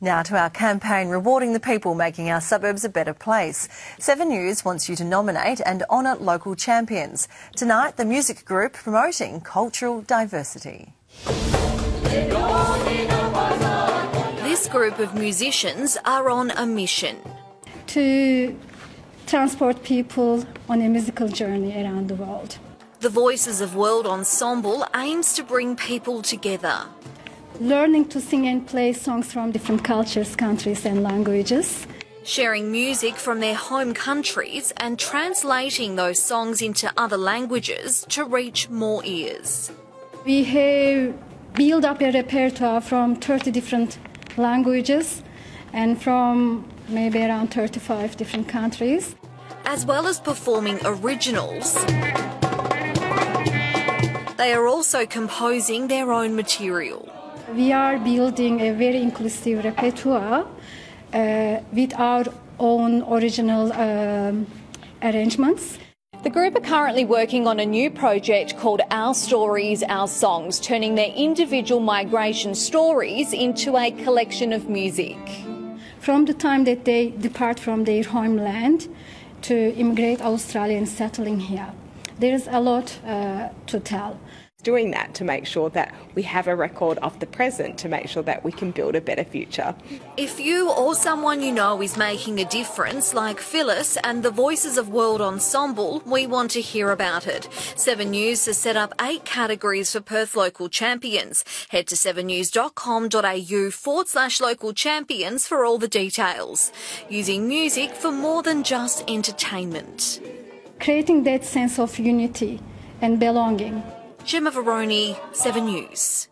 Now to our campaign rewarding the people making our suburbs a better place. Seven News wants you to nominate and honour local champions. Tonight, the music group promoting cultural diversity. This group of musicians are on a mission. To transport people on a musical journey around the world. The Voices of World Ensemble aims to bring people together. Learning to sing and play songs from different cultures, countries, and languages. Sharing music from their home countries and translating those songs into other languages to reach more ears. We have built up a repertoire from 30 different languages and from maybe around 35 different countries. As well as performing originals, they are also composing their own material. We are building a very inclusive repertoire uh, with our own original um, arrangements. The group are currently working on a new project called Our Stories, Our Songs, turning their individual migration stories into a collection of music. From the time that they depart from their homeland to immigrate Australia and settling here, there is a lot uh, to tell doing that to make sure that we have a record of the present to make sure that we can build a better future. If you or someone you know is making a difference, like Phyllis and the Voices of World Ensemble, we want to hear about it. 7 News has set up eight categories for Perth local champions. Head to 7news.com.au forward slash local champions for all the details. Using music for more than just entertainment. Creating that sense of unity and belonging. Gemma Veroni, 7 News.